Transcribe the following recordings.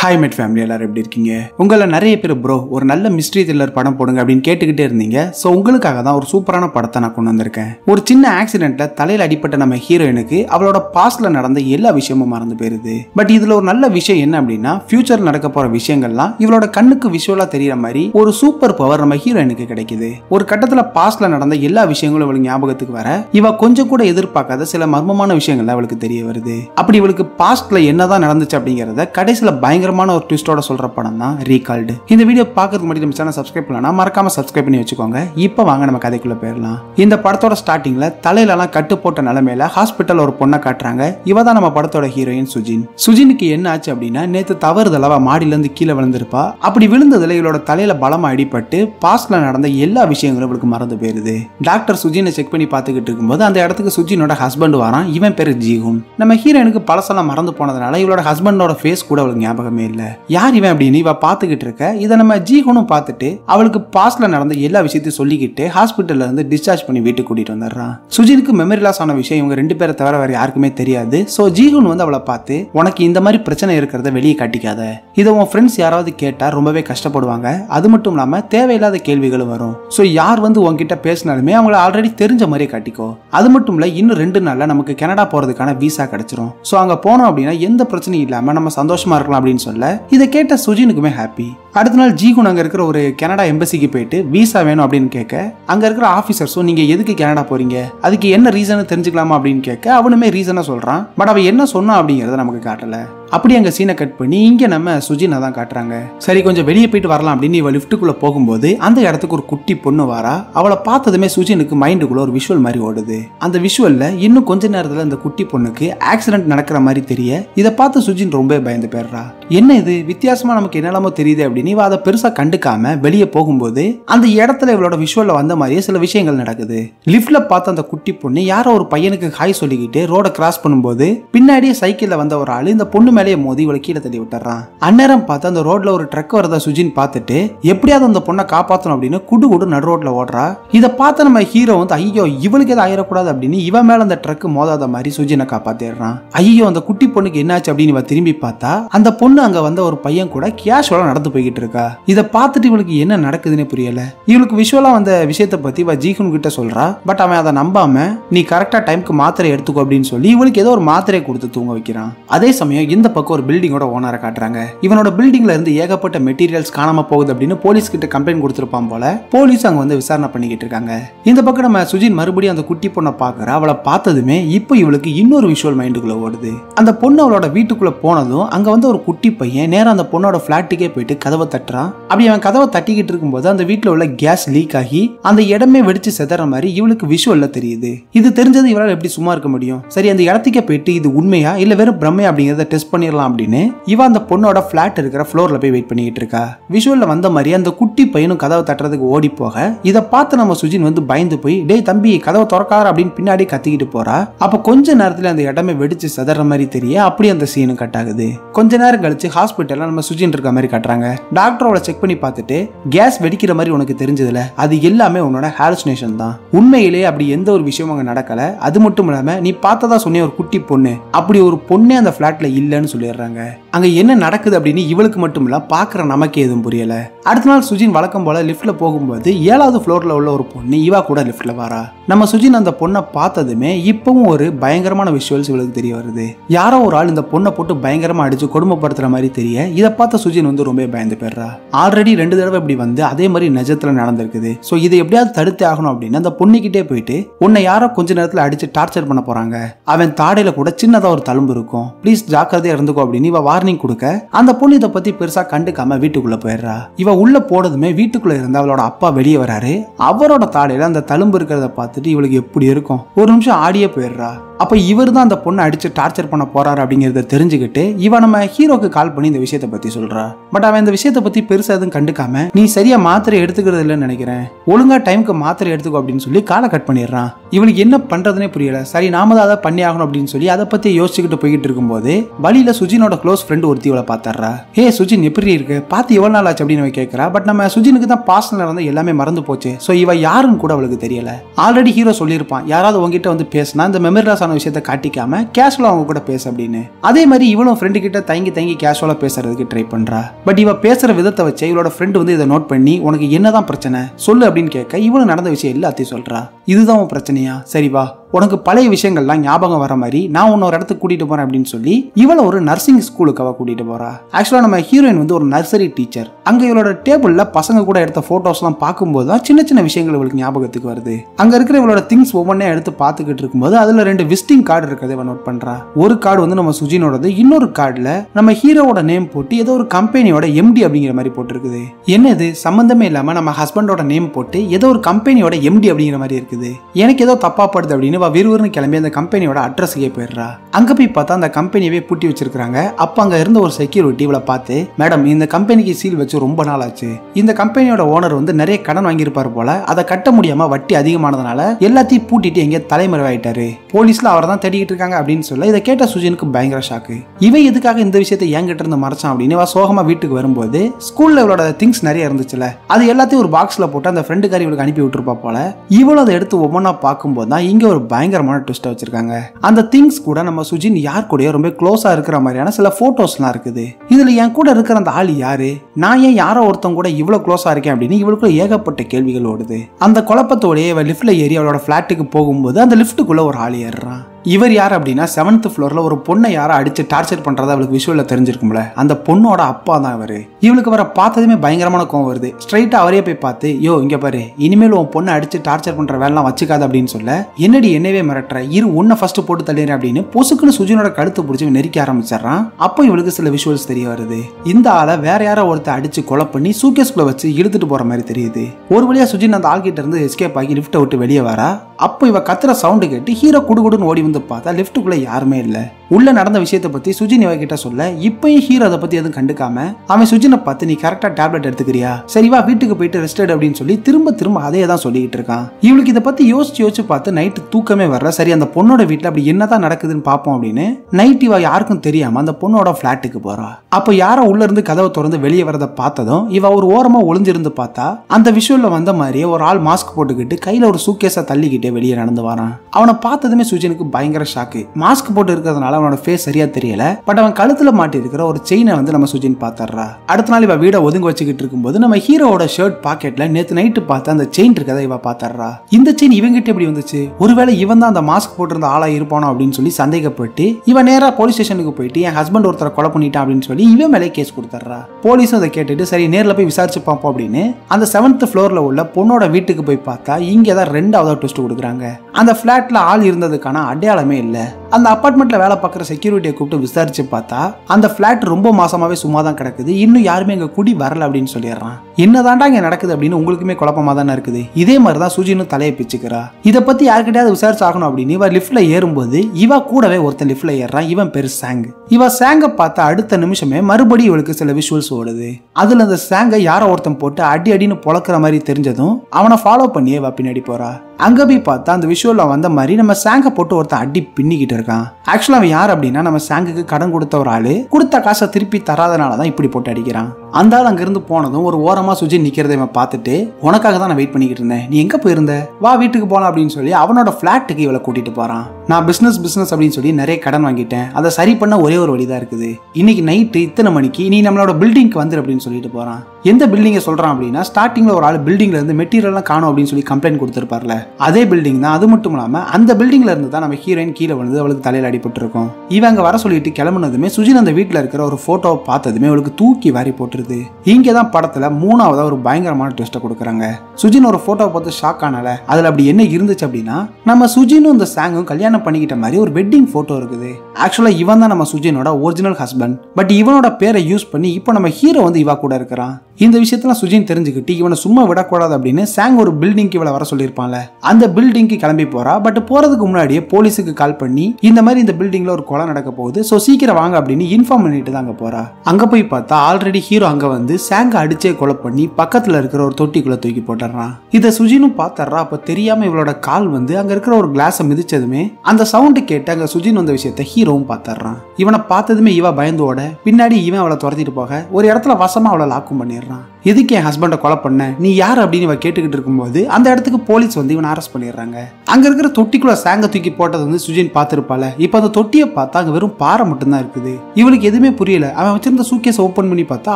Hi மெட் family எல்லாரும் எப்படி இருக்கீங்க? உங்களை நிறைய பேர் ப்ரோ ஒரு நல்ல மிஸ்ட்ரி த்ரில்லர் படம் போடுங்க அப்படின்னு கேட்டுக்கிட்டே இருந்தீங்க. ஸோ உங்களுக்காக தான் ஒரு சூப்பரான படத்தை நான் கொண்டு வந்திருக்கேன். ஒரு சின்ன ஆக்சிடென்ட்ல தலையில் அடிப்பட்ட நம்ம ஹீரோயினுக்கு அவளோட பாஸ்ட்ல நடந்த எல்லா விஷயமும் மறந்து போயிருது. பட் இதுல ஒரு நல்ல விஷயம் என்ன அப்படின்னா ஃபியூச்சர் நடக்க போற விஷயங்கள்லாம் இவளோட கண்ணுக்கு விஷுவலா தெரியற மாதிரி ஒரு சூப்பர் பவர் நம்ம ஹீரோயினுக்கு கிடைக்குது. ஒரு கட்டத்துல பாஸ்ட்ல நடந்த எல்லா விஷயங்களும் இவளுக்கு ஞாபகத்துக்கு வர இவ கொஞ்சம் கூட எதிர்பார்க்காத சில மர்மமான விஷயங்கள் அவளுக்கு தெரிய வருது. அப்படி இவளுக்கு பாஸ்ட்ல என்னதான் நடந்துச்சு அப்படிங்கறத கடைசியில பயங்கரமான ஒரு ட்விஸ்டோட சொல்ற படம் தான் ரீகால்டு இந்த வீடியோ பார்க்கறதுக்கு முன்னாடி நம்ம சேனல் சப்ஸ்கிரைப் பண்ணலாம் மறக்காம சப்ஸ்கிரைப் பண்ணி வச்சுக்கோங்க. இப்போ வாங்க நம்ம கதைக்குள்ள போயிடலாம். இந்த படத்தோட ஸ்டார்டிங்ல தலையிலலாம் கட்டு போட்ட நிலைமையில ஹாஸ்பிட்டல் ஒரு பொண்ணை காட்டுறாங்க. இவ தான் நம்ம படத்தோட ஹீரோயின் சுஜின். சுஜினுக்கு என்ன ஆச்சு அப்படின்னா நேத்து தவறுதலவா மாடியில இருந்து கீழே விழுந்திருப்பா. அப்படி விழுந்ததுல இவளோட தலையில பலமா அடிபட்டு பாஸ்ட்ல நடந்த எல்லா விஷயங்களும் இவளுக்கு மறந்து போயிருது. டாக்டர் சுஜினை செக் பண்ணி பார்த்துக்கிட்டு இருக்கும்போது அந்த இடத்துக்கு சுஜினோட ஹஸ்பண்ட் வரான். இவன் பேரு ஜீகுன். நம்ம ஹீரோயினுக்கு பழசெல்லாம் மறந்து போனதுனால இவளோட ஹஸ்பண்டோட ஃபேஸ் கூட அவளுக்கு ஞாபகம் இல்ல. யார் இவன் அப்படின்னு இவ பார்த்துக்கிட்டு இருக்க? இதை நம்ம ஜீகனும் பார்த்துட்டு அவளுக்கு பாஸ்ட்ல நடந்த எல்லா விஷயத்தையும் சொல்லிக்கிட்டு ஹாஸ்பிட்டல்ல இருந்து டிஸ்சார்ஜ் பண்ணி வீட்டுக்கு கூட்டிட்டு வந்துடுறான். சுஜினுக்கு மெமரி லாஸ் ஆன விஷயம் இவங்க ரெண்டு பேரை தவிர வேற யாருக்குமே தெரியாது. சோ ஜீகுன் வந்து அவளை பார்த்து உனக்கு இந்த மாதிரி பிரச்சனை இருக்கிறத வெளியே காட்டிக்காத. இதை உன் ஃப்ரெண்ட்ஸ் யாராவது கேட்டா ரொம்பவே கஷ்டப்படுவாங்க. அது மட்டும் இல்லாம தேவையில்லாத கேள்விகளும் வரும். சோ யார் வந்து உன்கிட்ட பேசினாலுமே அவங்கள ஆல்ரெடி தெரிஞ்ச மாதிரியே காட்டிக்கோ. அது மட்டும் இல்ல இன்னும் ரெண்டு நாள்ல நமக்கு கனடா போறதுக்கான விசா கிடைச்சிரும். சோ அங்க போனோம் அப்படின்னா எந்த பிரச்சனையும் இல்லாம நம்ம சந்தோஷமா இருக்கலாம் அப்படின்னு சொல்ல இதை கேட்ட சுஜினுக்குமே ஹாப்பி அடுத்த நாள் ஜீகுன் அங்க இருக்கிற ஒரு கனடா எம்பசிக்கு போயிட்டு விசா வேணும் அப்படின்னு கேட்க அங்க இருக்கிற ஆபீசர்ஸும் நீங்க எதுக்கு கனடா போறீங்க? அதுக்கு என்ன ரீசன் தெரிஞ்சுக்கலாமா? அப்படின்னு கேட்க அவனுமே ரீசனா சொல்றான். பட் அவன் என்ன சொன்னான் அப்படிங்கறத நமக்கு காட்டல. அப்படி அங்கே சீனை கட் பண்ணி இங்கே நம்ம சுஜினை தான் காட்டுறாங்க. சரி கொஞ்சம் வெளியே போயிட்டு வரலாம் அப்படின்னு இவள் லிஃப்ட்டுக்குள்ள போகும்போது அந்த இடத்துக்கு ஒரு குட்டி பொண்ணு வாரா. அவளை பார்த்ததுமே சுஜினுக்கு மைண்டுக்குள்ள ஒரு விஷுவல் மாதிரி ஓடுது. அந்த விஷுவலில் இன்னும் கொஞ்ச நேரத்தில் இந்த குட்டி பொண்ணுக்கு ஆக்சிடென்ட் நடக்கிற மாதிரி தெரிய இதை பார்த்து சுஜின் ரொம்ப பயந்து போயிடுறா. என்ன இது? வித்தியாசமா நமக்கு என்னெல்லாமோ தெரியுது அப்படின்னு இவ அதை பெருசா கண்டுக்காம வெளியே போகும்போது அந்த இடத்துல இவளோட விஷுவல்ல வந்த மாதிரியே சில விஷயங்கள் நடக்குது. லிஃப்ட்ல பார்த்த அந்த குட்டி பொண்ணு யாரோ ஒரு பையனுக்கு ஹாய் சொல்லிக்கிட்டு ரோட கிராஸ் பண்ணும்போது பின்னாடியே சைக்கிள்ல வந்த ஒரு ஆள் இந்த பொண்ணு மேலேயே மோதி இவளை கீழே தள்ளி விட்டுறான் அந்நேரம் பார்த்து அந்த ரோட்ல ஒரு ட்ரக் வரத சுஜின் பார்த்துட்டு எப்படியாவது அந்த பொண்ணை காப்பாற்றணும் அப்படின்னு குடு குடு நடு ரோட்ல ஓடுறா. இதை பார்த்து நம்ம ஹீரோ வந்து ஐயோ இவளுக்கு எதுவும் ஆயிடக்கூடாது அப்படின்னு இவன் மேல அந்த ட்ரக் மோதாத மாதிரி சுஜினை காப்பாத்திடுறான். ஐயோ அந்த குட்டி பொண்ணுக்கு என்னாச்சு? அப்படின்னு இவ திரும்பி பார்த்தா அந்த பொண்ணு அங்க வந்த ஒரு பையன் கூட கேஷுவலா நடந்து போய்கிட்டு இருக்கா. இதை பார்த்துட்டு இவளுக்கு என்ன நடக்குதுன்னு புரியல. இவளுக்கு விஷுவலா வந்த விஷயத்தை பத்தி இவ ஜீகுன் கிட்ட சொல்றா. பட் அவன் அதை நம்பாம நீ கரெக்டா டைமுக்கு மாத்திரை எடுத்துக்கோ அப்படின்னு சொல்லி இவளுக்கு ஏதோ ஒரு மாத்திரையை கொடுத்து தூங்க வைக்கிறான். அதே சமயம் இந்த பக்கம் ஒரு பில்டிங்கோட ஓனரை காட்டுறாங்க. இவனோட பில்டிங்ல இருந்து ஏகப்பட்ட மெட்டீரியல்ஸ் காணாம போகுது அப்படின்னு போலீஸ் கிட்ட கம்ப்ளைண்ட் கொடுத்துருப்பான் போல போலீஸ் அங்க வந்து விசாரணை பண்ணிக்கிட்டு இருக்காங்க. இந்த பக்கம் நம்ம சுஜின் மறுபடியும் அந்த குட்டி பொண்ணை பாக்குற அவளை பார்த்ததுமே இப்போ இவளுக்கு இன்னொரு விஷுவல் மைண்டுக்குள்ள ஓடுது. அந்த பொண்ணு அவளோட வீட்டுக்குள்ள போனதும் அங்க வந்து ஒரு குட்டி பையன் நேரம் அந்த பொண்ணோட பிளாட்டுக்கே போயிட்டு கதவை தட்டுறான். அப்படி அவன் கதவை தட்டிக்கிட்டு இருக்கும்போது அந்த வீட்டுல உள்ள கேஸ் லீக் ஆகி அந்த இடமே வெடிச்சு செதற மாதிரி இவளுக்கு விஷுவல்ல தெரியுது. இது தெரிஞ்சது இவளால் எப்படி சும்மா இருக்க முடியும்? சரி அந்த இடத்துக்கே போயிட்டு இது உண்மையா இல்ல வெறும் பிரம்மையா அப்படிங்கறத டெஸ்ட் பண்ணிடலாம் அப்படின்னு இவ அந்த பொண்ணோட பிளாட் இருக்கிற ஃப்ளோர்ல போய் வெயிட் பண்ணிட்டு இருக்கா. விஷுவல்ல வந்த மாதிரி அந்த குட்டி பையனும் கதவை தட்டுறதுக்கு ஓடி போக இதை பார்த்து நம்ம சுஜின் வந்து பயந்து போய் டேய் தம்பி கதவை திறக்கார அப்படின்னு பின்னாடி கத்திக்கிட்டு போறா. அப்ப கொஞ்ச நேரத்துல அந்த இடமே வெடிச்சு சதற மாதிரி தெரிய அப்படி அந்த சீனும் கட் ஆகுது. கொஞ்ச நேரம் கழிச்சு ஹாஸ்பிட்டல்ல நம்ம சுஜின் இருக்க மாதிரி காட்டுறாங்க. டாக்டர் அவளை செக் பண்ணி பார்த்துட்டு கேஸ் வெடிக்கிற மாதிரி உனக்கு தெரிஞ்சதுல அது எல்லாமே உன்னோட ஹாலுசினேஷன் தான். உண்மையிலேயே அப்படி எந்த ஒரு விஷயமும் அங்க நடக்கல. அது மட்டும் இல்லாம நீ பார்த்ததா சொன்ன ஒரு குட்டி பொண்ணு அப்படி ஒரு பொண்ணே அந்த பிளாட்ல இல்லைன்னு சொல்லிடுறாங்க. அங்க என்ன நடக்குது அப்படின்னு இவளுக்கு மட்டும் இல்ல பாக்குற நமக்கே எதுவும் புரியல. அடுத்த நாள் சுஜின் வழக்கம் போல லிஃப்ட்ல போகும்போது ஏழாவது ஃப்ளோர்ல உள்ள ஒரு பொண்ணு இவா கூட லிஃப்ட்ல வரா. நம்ம சுஜின் அந்த பொண்ணை பார்த்ததுமே இப்பவும் ஒரு பயங்கரமான விஷுவல்ஸ் இவளுக்கு தெரிய வருது. யாரோ ஒரு ஆள் இந்த பொண்ணை போட்டு பயங்கரமா அடிச்சு கொடுமைப்படுத்துற மாதிரி தெரிய இதை பார்த்த சுஜின் வந்து ரொம்ப பயந்து போயிடுறா. ஆல்ரெடி ரெண்டு தடவை இப்படி வந்து அதே மாதிரி நிஜத்துல நடந்திருக்குது. ஸோ இதை எப்படியாவது தடுத்து ஆகணும் அப்படின்னு அந்த பொண்ணுகிட்டே போயிட்டு உன்னை யாரோ கொஞ்ச நேரத்தில் அடிச்சு டார்ச்சர் பண்ண போறாங்க. அவன் தாடையில கூட சின்னதா ஒரு தழும்பு இருக்கும். ப்ளீஸ் ஜாக்கிரதையா இருந்துக்கோ அப்படின்னு இவ வார்னிங் கொடுக்க அந்த பொண்ணு இதை பத்தி பெருசா கண்டுக்காம வீட்டுக்குள்ள போயிடுறா. இவ உள்ள போனதுமே வீட்டுக்குள்ள இருந்த அவளோட அப்பா வெளியே வராரு. அவரோட தாடையில அந்த தழும்பு இருக்கிறத பார்த்துட்டு இவளுக்கு எப்படி இருக்கும்? ஒரு நிமிஷம் ஆடியே போயிடுறா. அப்போ இவர் தான் அந்த பொண்ணை அடிச்சு டார்ச்சர் பண்ண போறாரு அப்படிங்கிறத தெரிஞ்சுக்கிட்டு இவன் நம்ம ஹீரோக்கு கால் பண்ணி இந்த விஷயத்தை பற்றி சொல்றா. பட் அவன் இந்த விஷயத்தை பற்றி பெருசா எதுவும் கண்டுக்காம நீ சரியா மாத்திரை எடுத்துக்கிறது இல்லைன்னு நினைக்கிறேன். ஒழுங்கா டைம்க்கு மாத்திரை எடுத்துக்கோ அப்படின்னு சொல்லி காலை கட் பண்ணிடுறான். இவனுக்கு என்ன பண்ணுறதுனே புரியல. சரி நாம தான் அதை பண்ணி ஆகணும் அப்படின்னு சொல்லி அதை பற்றி யோசிச்சுக்கிட்டு போய்கிட்டு இருக்கும்போது வழியில சுஜினோட க்ளோஸ் ஃப்ரெண்டு ஒருத்தி இவளை பார்த்தாரா ஹே சுஜின் எப்படி இருக்கு? பார்த்து எவ்வளவு நாள் ஆச்சு? அப்படின்னு அவன் கேட்கறா பட் நம்ம சுஜினுக்கு தான் பாஸ்ட்ல நடந்த எல்லாமே மறந்து போச்சு. ஸோ இவ யாருன்னு கூட அவளுக்கு தெரியல. ஆல்ரெடி ஹீரோ சொல்லியிருப்பான். யாராவது உங்ககிட்ட வந்து பேசினா இந்த மெமரிலாஸ் சீரியஸான விஷயத்த காட்டிக்காம கேஷுவலா அவங்க கூட பேச அப்படின்னு. அதே மாதிரி இவளும் ஃப்ரெண்டு கிட்ட தங்கி தங்கி கேஷுவலா பேசுறதுக்கு ட்ரை பண்றா. பட் இவ பேசுற விதத்தை வச்சு இவளோட ஃப்ரெண்டு வந்து இதை நோட் பண்ணி உனக்கு என்னதான் பிரச்சனை? சொல்லு அப்படின்னு கேட்க இவளும் நடந்த விஷயம் எல்லாத்தையும் சொல்றா. இதுதான் உன் பிரச்சனையா? சரி வா. உனக்கு பழைய விஷயங்கள்லாம் ஞாபகம் வர மாதிரி நான் உன்னை ஒரு இடத்துக்கு கூட்டிட்டு போறேன் அப்படின்னு சொல்லி இவளை ஒரு நர்சிங் ஸ்கூலுக்கு அவ கூட்டிட்டு போறா. ஆக்சுவலா நம்ம ஹீரோயின் வந்து ஒரு நர்சரி டீச்சர் அங்க இவளோட டேபிள்ல பசங்க கூட எடுத்த போட்டோஸ் எல்லாம் பார்க்கும்போது தான் சின்ன சின்ன விஷயங்கள் இவளுக்கு ஞாபகத்துக்கு வருது. அங்க இருக்கிற இவளோட திங்ஸ் ஒவ்வொன்னே எடுத்து பார்த்துக்கிட்டு இருக்கும்போது அதுல ரெண்டு விசிட்டிங் கார்டு இருக்கிறத இவன் நோட் பண்றா. ஒரு கார்டு வந்து நம்ம சுஜினோடது இன்னொரு கார்டுல நம்ம ஹீரோவோட நேம் போட்டு ஏதோ ஒரு கம்பெனியோட எம்டி அப்படிங்கிற மாதிரி போட்டிருக்குது. என்னது? சம்பந்தமே இல்லாம நம்ம ஹஸ்பண்டோட நேம் போட்டு ஏதோ ஒரு கம்பெனியோட எம்டி அப்படிங்கிற மாதிரி இருக்குது. எனக்கு ஏதோ தப்பா படுது அப்படின்னு இவ விறுவிறுன்னு கிளம்பி அந்த கம்பெனியோட அட்ரஸுக்கே போயிடுறா. அங்க போய் பார்த்தா அந்த கம்பெனியவே பூட்டி வச்சிருக்காங்க அப்ப அங்க இருந்த ஒரு செக்யூரிட்டி இவளை பார்த்து மேடம் இந்த கம்பெனிக்கு சீல் வச்சு ரொம்ப நாள் ஆச்சு இந்த கம்பெனியோட ஓனர் வந்து நிறைய கடன் வாங்கியிருப்பாரு போல. அதை கட்ட முடியாம வட்டி அதிகமானதுனால எல்லாத்தையும் பூட்டிட்டு எங்க தலைமறைவாயிட்டாரு. போலீஸ்ல அவரை தான் தேடிக்கிட்டு இருக்காங்க அப்படின்னு சொல்ல இதை கேட்ட சுஜினுக்கு பயங்கர ஷாக்கு இவன் எதுக்காக இந்த விஷயத்தை என்கிட்ட இருந்து மறைச்சான் அப்படின்னு இவ சோகமா வீட்டுக்கு வரும்போது ஸ்கூல்ல இவளோட திங்ஸ் நிறைய இருந்துச்சுல. அது எல்லாத்தையும் ஒரு பாக்ஸ்ல போட்டு அந்த ஃப்ரெண்டுக்காரி இவளுக்கு அனுப்பி விட்டுருப்பா போல. இவளும் அதை எடுத்து ஒவ்வொன்றா பார்க்கும்போது தான் இங்க ஒரு பயங்கரமான ட்விஸ்ட்டை வச்சிருக்காங்க. அந்த திங்ஸ் கூட நம்ம சுஜின் யார் கூடயோ ரொம்ப க்ளோஸாக இருக்கிற மாதிரியான சில ஃபோட்டோஸ்லாம் இருக்குது. இதில் என் கூட இருக்கிற அந்த ஆள் யாரு? நான் ஏன் யாரோ ஒருத்தவங்க கூட இவ்வளோ க்ளோஸாக இருக்கேன் அப்படின்னு இவளுக்குள்ள ஏகப்பட்ட கேள்விகள் ஓடுது. அந்த குழப்பத்தோடய லிஃப்ட்டில் ஏறி அவளோட ஃபிளாட்டுக்கு போகும்போது அந்த லிஃப்ட்டுக்குள்ளே ஒரு ஆள் ஏறுறான். இவர் யார் அப்படின்னா செவன்த் ஃப்ளோரில் ஒரு பொண்ணை யாரோ அடிச்சு டார்ச்சர் பண்ணுறதா அவளுக்கு விஷுவலில் தெரிஞ்சிருக்கும்ல. அந்த பொண்ணோட அப்பா தான் அவர் இவளுக்கு வர பார்த்ததுமே பயங்கரமான கோவம் வருது. ஸ்ட்ரைட்டாக அவரே போய் பார்த்து யோ இங்கே பாரு. இனிமேல் உன் பொண்ணை அடிச்சு டார்ச்சர் பண்ணுற வேலைலாம் வச்சுக்காத அப்படின்னு சொல்ல என்னடி என்னவே மிரட்டுற? இரு உன்னை ஃபஸ்ட்டு போட்டு தள்ளிடுறேன் அப்படின்னு பொசுக்குன்னு சுஜினோட கழுத்து பிடிச்சி நெருக்க ஆரம்பிச்சிடறான். அப்போ இவளுக்கு சில விஷுவல்ஸ் தெரிய வருது. இந்த ஆளை வேற யாரோ ஒருத்தர் அடிச்சு கொலை பண்ணி சூக்கேஸ்குள்ளே வச்சு இழுத்துட்டு போகிற மாதிரி தெரியுது. ஒரு வழியாக சுஜின் அந்த ஆள்கிட்ட இருந்து எஸ்கேப் ஆகி லிஃப்ட்டை விட்டு வெளியே வரா. அப்போ இவ கத்துற சவுண்டு கேட்டு ஹீரோ குடுகுடுன்னு ஓடி வந்து பார்த்தா லிஃப்ட்டுக்குள்ளே யாருமே இல்லை. உள்ள நடந்த விஷயத்தை பத்தி சுஜின் இவ கிட்ட சொல்ல இப்பயும் ஹீரோ அதை பத்தி எதுவும் கண்டுக்காம அவன் சுஜினை பார்த்து நீ கரெக்டா டேப்லெட் எடுத்துக்கிறியா? சரி வா வீட்டுக்கு போயிட்டு ரெஸ்ட் எடு அப்படின்னு சொல்லி திரும்ப திரும்ப அதே தான் சொல்லிக்கிட்டு இருக்கான். இவளுக்கு இதை பத்தி யோசிச்சு யோசிச்சு பார்த்து நைட்டு தூக்கமே வர்ற சரி அந்த பொண்ணோட வீட்டுல அப்படி என்னதான் நடக்குதுன்னு பார்ப்போம் அப்படின்னு நைட் இவ யாருக்கும் தெரியாம அந்த பொண்ணோட ஃபிளாட்டுக்கு போறா. அப்போ யாரோ உள்ள இருந்து கதவை திறந்து வெளியே வரதை பார்த்ததும் இவ ஒரு ஓரமா ஒளிஞ்சிருந்து பார்த்தா அந்த விஷுவல்ல வந்த மாதிரியே ஒரு ஆள் மாஸ்க் போட்டுக்கிட்டு கையில ஒரு சூக்கேஸை தள்ளிக்கிட்டே வெளியே நடந்து வரான். அவனை பார்த்ததுமே சுஜினுக்கு பயங்கர ஷாக்கு மாஸ்க் போட்டு இருக்கிறதுனால அவனோட ஃபேஸ் சரியா தெரியல. பட் அவன் கழுத்துல மாட்டி இருக்கிற ஒரு செயினை வந்து நம்ம சுஜின் பாத்துறா அடுத்த நாள் இவ வீட ஒதுங்க வச்சுக்கிட்டு இருக்கும்போது நம்ம ஹீரோவோட ஷர்ட் பாக்கெட்ல நேத்து நைட்டு பார்த்து அந்த செயின் இருக்கதை இவ பாத்துறா இந்த செயின் இவங்கிட்ட எப்படி வந்துச்சு? ஒருவேளை இவன் தான் அந்த மாஸ்க் போட்டிருந்த ஆளா இருப்பானோ அப்படின்னு சொல்லி சந்தேகப்பட்டு இவன் நேரா போலீஸ் ஸ்டேஷனுக்கு போயிட்டு என் ஹஸ்பண்ட் ஒருத்தரை கொலை பண்ணிட்டான் அப்படின்னு சொல்லி இவன் மேலே கேஸ் கொடுத்துட்றா. போலீஸும் அதை கேட்டுட்டு சரி நேர்ல போய் விசாரிச்சு பார்ப்போம் அப்படின்னு அந்த செவன்த் ஃப்ளோர்ல உள்ள பொண்ணோட வீட்டுக்கு போய் பார்த்தா இங்கே தான் ரெண்டாவது ட்விஸ்ட் கொடுக்குறாங்க. அந்த ஃப்ளாட்டில் ஆள் இருந்ததுக்கான அடையாளமே இல்லை. அந்த அப்பார்ட்மெண்ட்டில் வேலை பார்க்குற செக்யூரிட்டியை கூப்பிட்டு விசாரிச்சு பார்த்தா அந்த ஃபிளாட் ரொம்ப மாசமாவே சும்மா தான் கிடக்குது. இன்னும் யாருமே இங்க குடி வரல அப்படின்னு சொல்லிடுறான். என்னதாண்டா இங்க நடக்குது அப்படின்னு உங்களுக்குமே குழப்பமா தானே இருக்குது. இதே மாதிரி தான் சுஜினும் தலையை பிச்சுக்கிறா. இதை பத்தி யார்கிட்டயாவது விசாரிச்சு ஆகணும் அப்படின்னு இவன் லிஃப்ட்டில் ஏறும்போது இவ கூடவே ஒருத்தன் லிஃப்ட்டில் ஏறான் இவன் பேரு சாங் இவ சாங்கை பார்த்தா அடுத்த நிமிஷமே மறுபடியும் இவளுக்கு சில விஷுவல்ஸ் ஓடுது. அதுல அந்த சாங்கை யாரோ ஒருத்தன் போட்டு அடி அடின்னு பொழக்கிற மாதிரி தெரிஞ்சதும் அவனை ஃபாலோ பண்ணியே இவ பின்னாடி போறா. அங்கே போய் பார்த்தா அந்த விஷுவல்ல வந்த மாதிரி நம்ம சாங்கை போட்டு ஒருத்தன் அடி பின்னிக்கிட்டு இருக்கான். ஆக்சுவலாக அவன் யார் அப்படின்னா நம்ம சாங்குக்கு கடன் கொடுத்த ஒரு ஆள். கொடுத்த காசை திருப்பி தராதனால தான் இப்படி போட்டு அடிக்கிறான். அந்த ஆள் அங்கிருந்து போனதும் ஒரு ஓரமாக சுஜி நிற்கிறத இவன் பார்த்துட்டு உனக்காக தான் நான் வெயிட் பண்ணிக்கிட்டு இருந்தேன். நீ எங்கே போயிருந்த? வா வீட்டுக்கு போகலாம் அப்படின்னு சொல்லி அவனோட ஃப்ளாட்டுக்கு இவளை கூட்டிட்டு போகிறான் நான் பிஸ்னஸ் பிஸ்னஸ் அப்படின்னு சொல்லி நிறைய கடன் வாங்கிட்டேன். அதை சரி பண்ண ஒரே ஒரு வழிதான் இருக்குது. இன்னைக்கு நைட்டு இத்தனை மணிக்கு நீ நம்மளோட பில்டிங்க்கு வந்துரு அப்படின்னு சொல்லிட்டு போகிறான் எந்த பில்டிங்கை சொல்கிறான் அப்படின்னா ஸ்டார்டிங்கில் ஒரு ஆள் பில்டிங்கில் இருந்து மெட்டீரியல்லாம் காணும் அப்படின்னு சொல்லி கம்ப்ளைண்ட் கொடுத்துருப்பார்ல அதே பில்டிங் தான். அது மட்டும் இல்லாமல் அந்த பில்டிங்கில் இருந்து தான் நம்ம ஹீரோயின் கீழே விழுந்து அவளுக்கு தலையில அடிபட்டுருக்கோம். இவங்க இவன் வர சொல்லிட்டு கிளம்புனதுமே சுஜின் அந்த வீட்டில் இருக்கிற ஒரு ஃபோட்டோவை பார்த்ததுமே அவளுக்கு தூக்கி வாரி போட்டுருது இங்கே தான் படத்துல மூணாவதா ஒரு பயங்கரமான ட்விஸ்ட்டை கொடுக்குறாங்க. சுஜின் ஒரு ஃபோட்டோவை பார்த்து ஷாக் ஆனால அதுல அப்படி என்ன இருந்துச்சு அப்படின்னா நம்ம சுஜினும் இந்த சாங்கும் கல்யாணம் பண்ணிக்கிட்ட மாதிரி ஒரு வெட்டிங் போட்டோ இருக்குது. ஆக்சுவலா இவன் தான் நம்ம சுஜினோட ஒரிஜினல் ஹஸ்பண்ட் பட் இவனோட பேரை யூஸ் பண்ணி இப்போ நம்ம ஹீரோ வந்து இவா கூட இருக்கிறான். இந்த விஷயத்தெல்லாம் சுஜின் தெரிஞ்சுக்கிட்டு இவனை சும்மா விடக்கூடாது அப்படின்னு சாங் ஒரு பில்டிங்க்கு இவளை வர சொல்லியிருப்பான்ல. அந்த பில்டிங்க்கு கிளம்பி போறா. பட் போறதுக்கு முன்னாடியே போலீஸுக்கு கால் பண்ணி இந்த மாதிரி இந்த பில்டிங்ல ஒரு கொலை நடக்க போகுது. ஸோ சீக்கிரம் வாங்க அப்படின்னு இன்ஃபார்ம் பண்ணிட்டு தான் அங்கே போறா. அங்க போய் பார்த்தா ஆல்ரெடி ஹீரோ அங்க வந்து சாங்க அடிச்சே கொலை பண்ணி பக்கத்துல இருக்கிற ஒரு தொட்டிக்குள்ள தூக்கி போட்டுறான். இதை சுஜினும் பார்த்தர்றா அப்ப தெரியாம இவளோட கால் வந்து அங்க இருக்கிற ஒரு கிளாஸை மிதிச்சதுமே அந்த சவுண்டு கேட்டு அங்க சுஜின் வந்த விஷயத்த ஹீரோவும் பார்த்தர்றான் இவனை பார்த்ததுமே இவ பயந்து ஓட. பின்னாடி இவன் அவளை துரத்திட்டு போக. ஒரு இடத்துல வசமா அவளை லாக்கும் பண்ணிடுறான். tierra. எதுக்கு என் ஹஸ்பண்டை கொலை பண்ண? நீ யார் அப்படின்னு இவ கேட்டுக்கிட்டு இருக்கும்போது அந்த இடத்துக்கு போலீஸ் வந்து இவனை அரெஸ்ட் பண்ணிடுறாங்க. அங்க இருக்கிற தொட்டிக்குள்ள சேங்க தூக்கி போட்டது வந்து சுஜின் பார்த்திருப்பால இப்போ அந்த தொட்டியை பார்த்தா அங்க வெறும் பாறை மட்டும்தான் இருக்குது. இவளுக்கு எதுவுமே புரியல. அவன் வச்சிருந்த சூக்கேஸ் ஓபன் பண்ணி பார்த்தா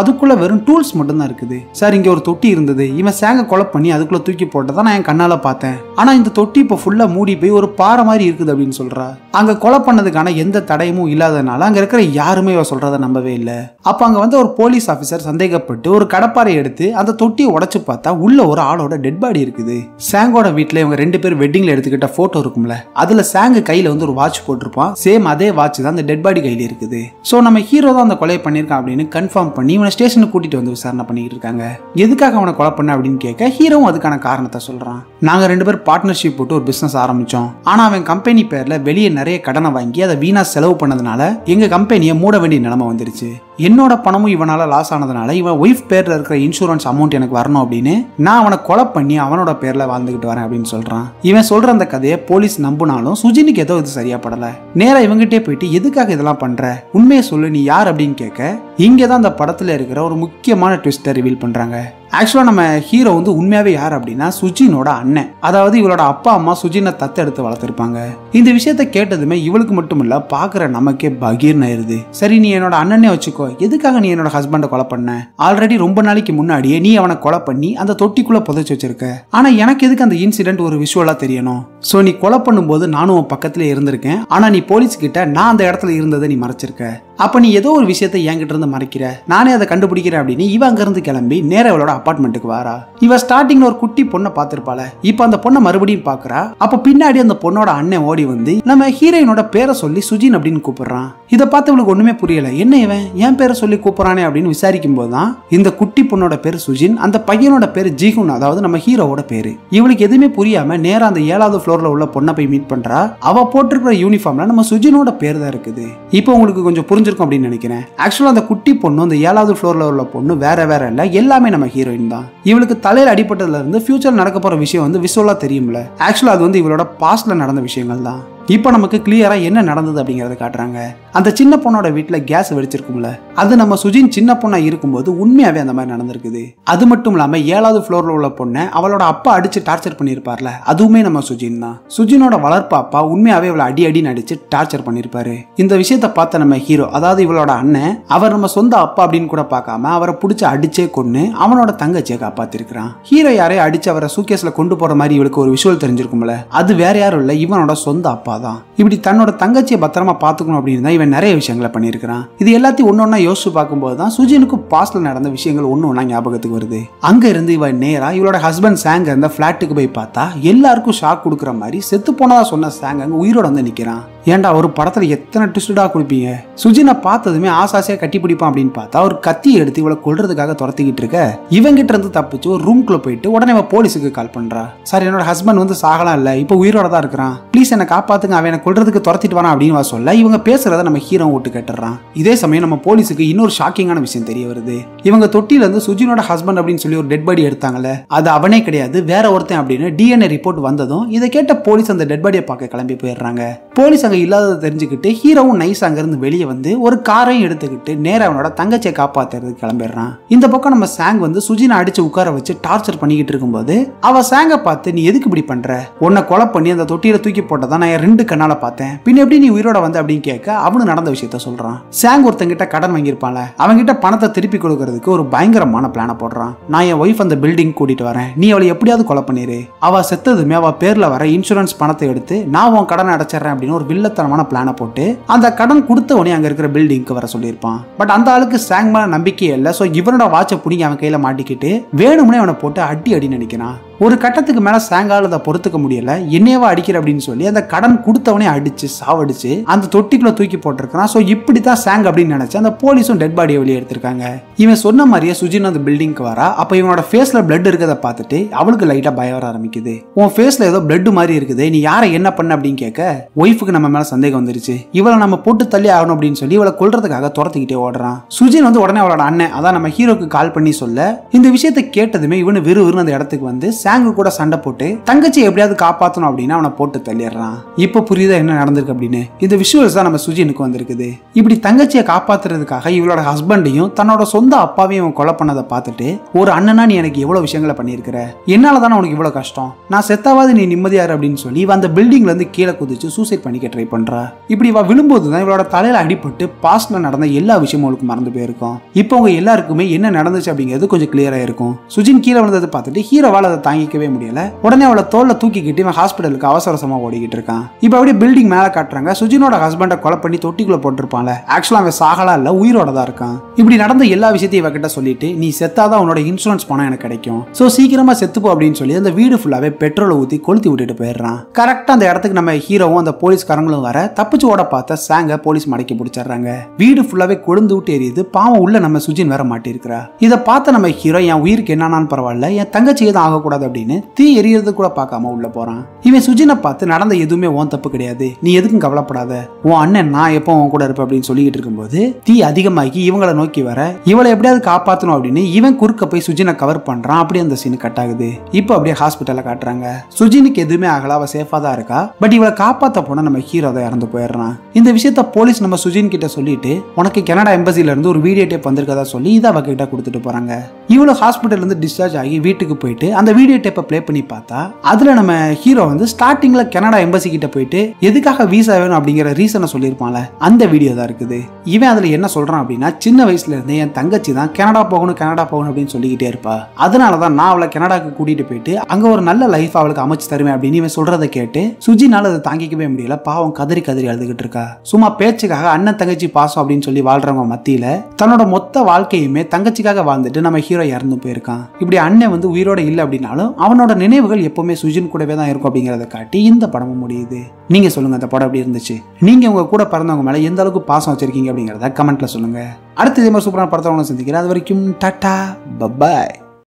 அதுக்குள்ள வெறும் டூல்ஸ் மட்டும்தான் இருக்குது. சார் இங்க ஒரு தொட்டி இருந்தது. இவன் சேங்க கொலை பண்ணி அதுக்குள்ள தூக்கி போட்டதை நான் என் கண்ணால பார்த்தேன். ஆனா இந்த தொட்டி இப்போ ஃபுல்லா மூடி போய் ஒரு பாறை மாதிரி இருக்குது அப்படின்னு சொல்றா. அங்க கொலை பண்ணதுக்கான எந்த தடயமும் இல்லாதனால அங்க இருக்கிற யாருமே இவ சொல்றதை நம்பவே இல்லை. அப்ப அங்க வந்து ஒரு போலீஸ் ஆபீசர் சந்தேகப்பட்டு ஒரு கடப்பாரை எடுத்து அந்த தொட்டியை உடச்சு பார்த்தா உள்ள ஒரு ஆளோட டெட் பாடி இருக்குது. சாங்கோட வீட்டில் இவங்க ரெண்டு பேர் வெட்டிங்ல எடுத்துக்கிட்ட போட்டோ இருக்கும்ல அதுல சாங்கு கையில வந்து ஒரு வாட்ச் போட்டிருப்பான். சேம் அதே வாட்ச் தான் அந்த டெட் பாடி கையில இருக்குது. ஸோ நம்ம ஹீரோ தான் அந்த கொலை பண்ணியிருக்கான் அப்படின்னு கன்ஃபார்ம் பண்ணி இவனை ஸ்டேஷனுக்கு கூட்டிட்டு வந்து விசாரணை பண்ணிட்டு இருக்காங்க. எதுக்காக அவனை கொலை பண்ண அப்படின்னு கேட்க ஹீரோவும் அதுக்கான காரணத்தை சொல்றான். நாங்க ரெண்டு பேரும் பார்ட்னர்ஷிப் போட்டு ஒரு பிசினஸ் ஆரம்பிச்சோம். ஆனா அவன் கம்பெனி பேர்ல வெளியே நிறைய கடனை வாங்கி அதை வீணா செலவு பண்ணதுனால எங்க கம்பெனியை மூட வேண்டிய நிலைமை வந்துருச்சு. என்னோட பணமும் இவனால லாஸ் ஆனதுனால இவன் ஒய்ஃப் பேர்ல இருக்கிற இன்சூரன்ஸ் அமௌண்ட் எனக்கு வரணும் அப்படின்னு நான் அவனை கொலை பண்ணி அவனோட பேர்ல வாழ்ந்துகிட்டு வரேன் அப்படின்னு சொல்றான். இவன் சொல்ற அந்த கதையை போலீஸ் நம்பினாலும் சுஜினுக்கு ஏதோ இது சரியா படல. நேரா இவங்கிட்டே போயிட்டு எதுக்காக இதெல்லாம் பண்ற? உண்மையை சொல்லு நீ யார்? அப்படின்னு கேட்க இங்கதான் அந்த படத்துல இருக்கிற ஒரு முக்கியமான ட்விஸ்டை ரிவீல் பண்றாங்க. ஆக்சுவலாக நம்ம ஹீரோ வந்து உண்மையாகவே யார் அப்படின்னா சுஜினோட அண்ணன். அதாவது இவளோட அப்பா அம்மா சுஜினை தத்தெடுத்து வளர்த்துருப்பாங்க. இந்த விஷயத்த கேட்டதுமே இவளுக்கு மட்டும் இல்லை பார்க்குற நமக்கே பகீர்னு ஆயிருது. சரி நீ என்னோட அண்ணனே வச்சுக்கோ. எதுக்காக நீ என்னோட ஹஸ்பண்டை கொலை பண்ண? ஆல்ரெடி ரொம்ப நாளைக்கு முன்னாடியே நீ அவனை கொலை பண்ணி அந்த தொட்டிக்குள்ளே புதைச்சு வச்சிருக்க. ஆனால் எனக்கு எதுக்கு அந்த இன்சிடென்ட் ஒரு விஷுவலாக தெரியணும்? ஸோ நீ கொலை பண்ணும்போது நானும் உன் பக்கத்தில் இருந்திருக்கேன். ஆனால் நீ போலீஸ் கிட்ட நான் அந்த இடத்துல இருந்ததை நீ மறைச்சிருக்க. அப்போ நீ ஏதோ ஒரு விஷயத்தை என்கிட்ட இருந்து மறைக்கிற. நானே அதை கண்டுபிடிக்கிறேன் அப்படின்னு இவன் அங்கேருந்து கிளம்பி நேர இவளோட அப்பார்ட்மெண்ட்டுக்கு வாரா. இவ ஸ்டார்டிங்ல ஒரு குட்டி பொண்ணை பார்த்திருப்பாள. இப்ப அந்த பொண்ணை மறுபடியும் பாக்குறா அப்ப பின்னாடி அந்த பொண்ணோட அண்ணன் ஓடி வந்து நம்ம ஹீரோயினோட பேரை சொல்லி சுஜின் அப்படின்னு கூப்பிடுறான். இதை பார்த்து இவளுக்கு ஒண்ணுமே புரியல. என்ன இவன்? என் பேரை சொல்லி கூப்பிடறானே அப்படின்னு விசாரிக்கும் போதுதான் இந்த குட்டி பொண்ணோட பேர் சுஜின் அந்த பையனோட பேர் ஜிகுன் அதாவது நம்ம ஹீரோவோட பேரு. இவளுக்கு எதுவுமே புரியாம நேரா அந்த ஏழாவது ஃப்ளோர்ல உள்ள பொண்ணை போய் மீட் பண்றா. அவ போட்டிருக்கிற யூனிஃபார்ம்ல நம்ம சுஜினோட பேர் தான் இருக்குது. இப்போ உங்களுக்கு கொஞ்சம் புரிஞ்சிருக்கும் அப்படின்னு நினைக்கிறேன். ஆக்சுவலா அந்த குட்டி பொண்ணு அந்த ஏழாவது ஃப்ளோர்ல உள்ள பொண்ணு வேற வேற இல்ல. எல்லாமே நம்ம ஹீரோ ஹீரோயின் தான். இவளுக்கு தலையில் அடிப்பட்டதுல இருந்து ஃபியூச்சர் நடக்க போற விஷயம் வந்து விசுவலா தெரியும்ல. ஆக்சுவலா அது வந்து இவளோட பாஸ்ட்ல நடந்த விஷயங்கள் தான் இப்போ நமக்கு கிளியரா என்ன நடந்தது அப்படிங்கறத காட்டுறாங்க. அந்த சின்ன பொண்ணோட வீட்டுல கேஸ் வெடிச்சிருக்கும்ல அது நம்ம சுஜின் சின்ன பொண்ணா இருக்கும்போது உண்மையாவே அந்த மாதிரி நடந்திருக்குது. அது மட்டும் இல்லாம ஏழாவது ஃப்ளோர்ல உள்ள பொண்ணை அவளோட அப்பா அடிச்சு டார்ச்சர் பண்ணியிருப்பார்ல அதுவுமே நம்ம சுஜின் தான். சுஜினோட வளர்ப்பு அப்பா உண்மையாவே இவளை அடி அடி நடிச்சு டார்ச்சர் பண்ணியிருப்பாரு. இந்த விஷயத்த பார்த்த நம்ம ஹீரோ அதாவது இவளோட அண்ணன் அவர் நம்ம சொந்த அப்பா அப்படின்னு கூட பார்க்காம அவரை பிடிச்சி அடிச்சே கொண்டு அவனோட தங்கச்சியை காப்பாத்திருக்கிறான். ஹீரோ யாரையும் அடிச்சு அவரை சூக்கேஸ்ல கொண்டு போற மாதிரி இவளுக்கு ஒரு விஷுவல் தெரிஞ்சிருக்கும்ல அது வேற யாரும் இல்ல இவனோட சொந்த அப்பா தான் இப்படி தன்னோட தங்கச்சியை பத்திரமா பாத்துக்கணும் அப்படின்னு தான் இவன் நிறைய விஷயங்களை பண்ணியிருக்கிறான். இது எல்லாத்தையும் ஒன்னு ஒன்னா யோசிச்சு பார்க்கும்போது தான் சுஜினுக்கு பாஸ்ட்ல நடந்த விஷயங்கள் ஒன்று ஒன்னா ஞாபகத்துக்கு வருது. அங்க இருந்து இவன் நேரா இவளோட ஹஸ்பண்ட் சாங் இருந்த பிளாட்டுக்கு போய் பார்த்தா எல்லாருக்கும் ஷாக் கொடுக்குற மாதிரி செத்து போனதா சொன்ன சாங் அங்க உயிரோட வந்து நிக்கிறான். ஏன்டா ஒரு படத்துல எத்தனை ட்விஸ்டடா கொடுப்பீங்க சுஜினை பார்த்ததுமே ஆசாசியா கட்டி பிடிப்பான் அப்படின்னு பார்த்தா ஒரு கத்தியை எடுத்து இவளை கொள்றதுக்காக துரத்திக்கிட்டு இருக்க. இவங்கிட்ட இருந்து தப்பிச்சு ஒரு ரூம்குள்ள போயிட்டு உடனே அவன் போலீஸுக்கு கால் பண்றா. சார் என்னோட ஹஸ்பண்ட் வந்து சாகலாம் இல்ல இப்போ உயிரோட தான் இருக்கிறான். ப்ளீஸ் என்னை காப்பாத்துங்க அவன் கொள்றதுக்கு துரத்திட்டு வரான் அப்படின்னு சொல்ல. இவங்க பேசுறத நம்ம ஹீரோ விட்டு கேட்டுறான் இதே சமயம் நம்ம போலீஸுக்கு இன்னொரு ஷாக்கிங்கான விஷயம் தெரிய வருது. இவங்க தொட்டில இருந்து சுஜினோட ஹஸ்பண்ட் அப்படின்னு சொல்லி ஒரு டெட் பாடி எடுத்தாங்கல்ல அது அவனே கிடையாது வேற ஒருத்தன் அப்படின்னு டிஎன்ஏ ரிப்போர்ட் வந்ததும் இதை கேட்ட போலீஸ் அந்த டெட் பாடியை பார்க்க கிளம்பி போயிடுறாங்க. போலீஸ் அங்க இல்லாததை தெரிஞ்சுக்கிட்டு ஹீரோவும் நைஸ் அங்கிருந்து வெளியே வந்து ஒரு காரையும் எடுத்துக்கிட்டு நேர அவனோட தங்கச்சியை காப்பாத்துறதுக்கு கிளம்பிடுறான். இந்த பக்கம் நம்ம சாங் வந்து சுஜினை அடிச்சு உட்கார வச்சு டார்ச்சர் பண்ணிக்கிட்டு இருக்கும்போது அவ சாங்கை பார்த்து நீ எதுக்கு இப்படி பண்ற? உன்னை கொலை பண்ணி அந்த தொட்டியில தூக்கி போட்டதான் நான் என் ரெண்டு கண்ணால பார்த்தேன். பின் எப்படி நீ உயிரோட வந்த அப்படின்னு கேட்க அவனு நடந்த விஷயத்த சொல்றான். சாங் ஒருத்தங்கிட்ட கடன் வாங்கியிருப்பான்ல அவன்கிட்ட பணத்தை திருப்பி கொடுக்கறதுக்கு ஒரு பயங்கரமான பிளானை போடுறான். நான் என் ஒய்ஃப் அந்த பில்டிங் கூட்டிட்டு வரேன். நீ அவளை எப்படியாவது கொலை பண்ணிரு. அவ செத்ததுமே அவ பேர்ல வர இன்சூரன்ஸ் பணத்தை எடுத்து நான் உன் கடனை அடைச்சிடுறேன் அப்படின்னு ஒரு வில்லத்தனமான பிளானை போட்டு அந்த கடன் கொடுத்தவனே அங்க இருக்கிற பில்டிங்க்கு வர சொல்லியிருப்பான். பட் அந்த ஆளுக்கு சாங் மேல நம்பிக்கையே இல்லை ஸோ இவனோட வாட்சை பிடிங்கி அவன் கையில மாட்டிக்கிட்டு வேணும்னே அவனை போட்டு அடி அடி நினைக்கிறான். ஒரு கட்டத்துக்கு மேலே சாயங்காலத்தை அதை பொறுத்துக்க முடியல. என்னையவா அடிக்கிற அப்படின்னு சொல்லி அந்த கடன் கொடுத்தவனே அடிச்சு சாவடிச்சு அந்த தொட்டிக்குள்ள தூக்கி போட்டிருக்கான் ஸோ இப்படி தான் சாங் அப்படின்னு நினைச்சு அந்த போலீஸும் டெட் பாடியை வெளியே எடுத்திருக்காங்க. இவன் சொன்ன மாதிரியே சுஜின் அந்த பில்டிங்க்கு வரா. அப்போ இவனோட ஃபேஸில் பிளட் இருக்கிறத பார்த்துட்டு அவளுக்கு லைட்டாக பயம் வர ஆரம்பிக்குது. உன் ஃபேஸில் ஏதோ பிளட் மாதிரி இருக்குது. நீ யாரை என்ன பண்ண அப்படின்னு கேட்க ஒய்ஃபுக்கு நம்ம மேலே சந்தேகம் வந்துருச்சு. இவளை நம்ம போட்டு தள்ளி ஆகணும் அப்படின்னு சொல்லி இவளை கொள்றதுக்காக துரத்துக்கிட்டே ஓடுறான். சுஜின் வந்து உடனே அவளோட அண்ணன். அதான் நம்ம ஹீரோக்கு கால் பண்ணி சொல்ல இந்த விஷயத்தை கேட்டதுமே இவனு விறுவிறுன்னு அந்த இடத்துக்கு வந்து சாங்கு கூட சண்டை போட்டு தங்கச்சி எப்படியாவது காப்பாத்தணும் அப்படின்னு அவனை போட்டு தள்ளிடுறான். இப்ப புரியுதா என்ன நடந்திருக்கு அப்படின்னு? இந்த விஷுவல்ஸ் தான் நம்ம சுஜினுக்கு வந்திருக்குது. இப்படி தங்கச்சியை காப்பாத்துறதுக்காக இவளோட ஹஸ்பண்டையும் தன்னோட சொந்த அப்பாவையும் அவன் கொலை பண்ணதை பார்த்துட்டு ஒரு அண்ணனா நீ எனக்கு எவ்வளவு விஷயங்களை பண்ணியிருக்கிற? என்னால தானே உனக்கு இவ்வளவு கஷ்டம்? நான் செத்தாவது நீ நிம்மதியாரு அப்படின்னு சொல்லி இவன் அந்த பில்டிங்ல இருந்து கீழே குதிச்சு சூசைட் பண்ணிக்க ட்ரை பண்றா. இப்படி இவ விழும்போது தான் இவளோட தலையில அடிபட்டு பாஸ்ட்ல நடந்த எல்லா விஷயமும் அவளுக்கு மறந்து போயிருக்கும். இப்போ உங்க எல்லாருக்குமே என்ன நடந்துச்சு அப்படிங்கிறது கொஞ்சம் கிளியரா இருக்கும். சுஜின் கீழே விழுந்ததை பார்த்துட்டு ஹீரோவால் அதை தாங்கிக்கவே முடியல. உடனே அவளை தோல்ல தூக்கிக்கிட்டு இவன் ஹாஸ்பிட்டலுக்கு அவசரசமா அவசரமா ஓடிக்கிட்டு இருக்கான். இப்போ அப்படியே பில்டிங் மேல காட்டுறாங்க. சுஜினோட ஹஸ்பண்டை கொலை பண்ணி தொட்டிக்குள்ள போட்டிருப்பான்ல. ஆக்சுவலா அவன் சாகலா இல்ல உயிரோட தான் இருக்கான். இப்படி நடந்த எல்லா விஷயத்தையும் இவகிட்ட சொல்லிட்டு நீ செத்தாதான் உன்னோட இன்சூரன்ஸ் பணம் எனக்கு கிடைக்கும். சோ சீக்கிரமா செத்துப்போ அப்படின்னு சொல்லி அந்த வீடு ஃபுல்லாவே பெட்ரோலை ஊத்தி கொளுத்தி விட்டுட்டு போயிடுறான். கரெக்டா அந்த இடத்துக்கு நம்ம ஹீரோவும் அந்த போலீஸ்காரங்களும் வர தப்பிச்சு ஓட பார்த்த சாங்க போலீஸ் மடக்கி பிடிச்சிடுறாங்க. வீடு ஃபுல்லாவே கொழுந்து விட்டு எரியுது. பாவம் உள்ள நம்ம சுஜின் வேற மாட்டிருக்கிறா இதை பார்த்த நம்ம ஹீரோ என் உயிருக்கு என்னன்னு பரவாயில்ல. என் தங்கச்சி எதுவும் ஆகக்கூடாது அப்படின்னு தீ எரியறது கூட பார்க்காம உள்ள போறான். இவன் சுஜினை பார்த்து நடந்த எதுவுமே உன் தப்பு கிடையாது. நீ எதுக்கும் கவலைப்படாத. உன் அண்ணன் நான் எப்போ உன் கூட இருப்பேன்? அப்படின்னு சொல்லிக்கிட்டு இருக்கும்போது தீ அதிகமாகி இவங்களை நோக்கி வர இவளை எப்படியாவது காப்பாற்றணும் அப்படின்னு இவன் குறுக்க போய் சுஜினை கவர் பண்றான். அப்படியே அந்த சீன் கட் ஆகுது. இப்போ அப்படியே ஹாஸ்பிட்டல்ல காட்டுறாங்க. சுஜினுக்கு எதுவுமே ஆகல. அவ சேஃபா தான் இருக்கா? பட் இவளை காப்பாத்த போனா நம்ம ஹீரோ தான் இறந்து போயிடுறான். இந்த விஷயத்த போலீஸ் நம்ம சுஜின் கிட்ட சொல்லிட்டு உனக்கு கனடா எம்பசில இருந்து ஒரு வீடியோ டேப் வந்திருக்கதா? சொல்லி இதை அவகிட்ட கொடுத்துட்டு போறாங்க. இவளை ஹாஸ்பிட்டல் இருந்து டிஸ்சார்ஜ் ஆகி வீட்டுக்கு போயிட்டு அந்த வீடியோ டேப்பை ப்ளே பண்ணி பார்த்தா அதில் நம்ம ஹீரோ வந்து ஸ்டார்டிங்கில் கனடா எம்பசி கிட்ட போயிட்டு எதுக்காக வீசா வேணும் அப்படிங்கிற ரீசனை சொல்லியிருப்பான்ல அந்த வீடியோ தான் இருக்குது. இவன் அதில் என்ன சொல்றான் அப்படின்னா சின்ன வயசுலேருந்து என் தங்கச்சி தான் கனடா போகணும் கனடா போகணும் அப்படின்னு சொல்லிக்கிட்டே இருப்பா. அதனால தான் நான் அவளை கனடாக்கு கூட்டிகிட்டு போயிட்டு அங்கே ஒரு நல்ல லைஃப் அவளுக்கு அமைச்சு தருவேன் அப்படின்னு இவன் சொல்றதை கேட்டு சுஜினால் அதை தாங்கிக்கவே முடியல. பாவம் கதறி கதறி அழுதுகிட்டு இருக்கா. சும்மா பேச்சுக்காக அண்ணன் தங்கச்சி பாசம் அப்படின்னு சொல்லி வாழ்றவங்க மத்தியில் தன்னோட மொத்த வாழ்க்கையுமே தங்கச்சிக்காக வாழ்ந்துட்டு நம்ம ஹீரோ இறந்து போயிருக்கான். இப்படி அண்ணன் வந்து உயிரோட இல்லை அப்படின்னாலும் அவனோட நினைவுகள் எப்பவுமே சுஜின் கூடவே தான் இருக்கும் அப்படிங்கறத காட்டி இந்த படமும் முடியுது. நீங்க சொல்லுங்க அந்த படம் எப்படி இருந்துச்சு? நீங்க உங்க கூட பிறந்தவங்க மேல எந்த அளவுக்கு பாசம் வச்சிருக்கீங்க அப்படிங்கறத கமெண்ட்ல சொல்லுங்க. அடுத்த இதே மாதிரி சூப்பரான படத்தை சந்திக்கிறேன். அது வரைக்கும் டாட்டா பபாய்.